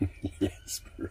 yes, bro.